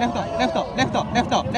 レフトレフトレフトレフトレフト。